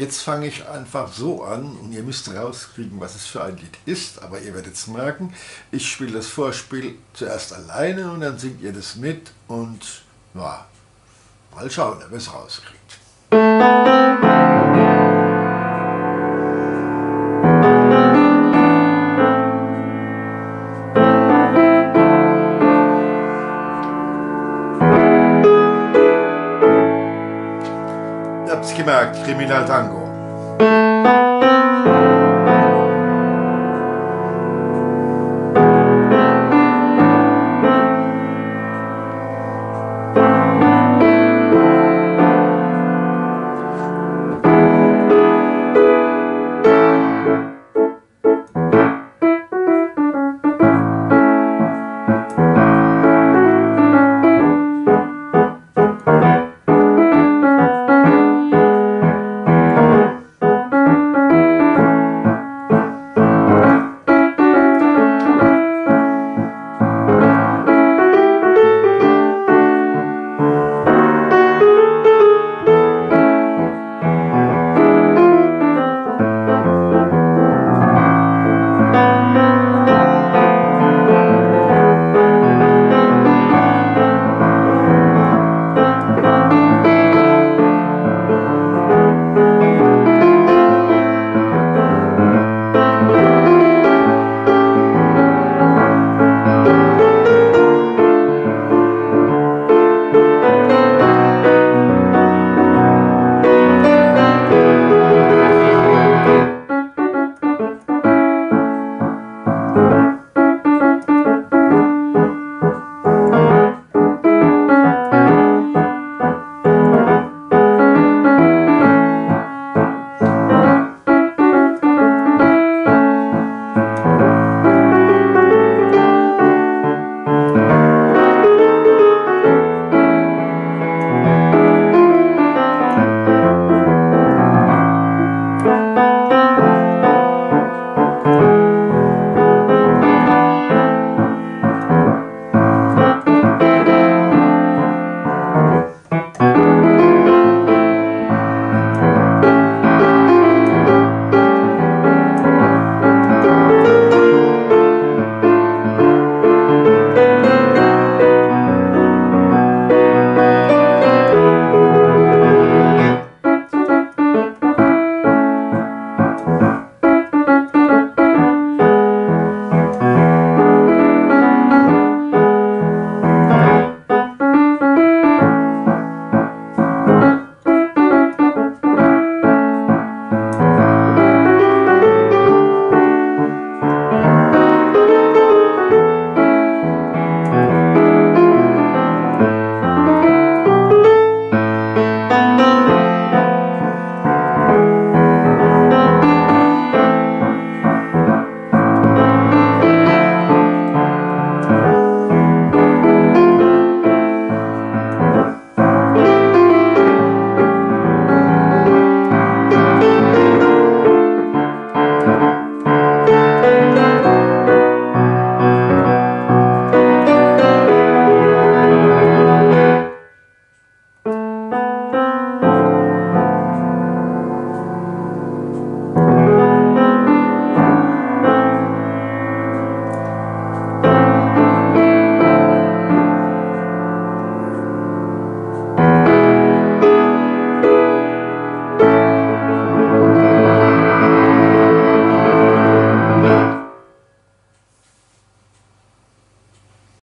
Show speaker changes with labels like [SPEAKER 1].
[SPEAKER 1] Jetzt fange ich einfach so an und ihr müsst rauskriegen, was es für ein Lied ist, aber ihr werdet es merken, ich spiele das Vorspiel zuerst alleine und dann singt ihr das mit und ja, mal schauen, ob ihr es rauskriegt. Ihr habt es gemerkt, Kriminal Tango.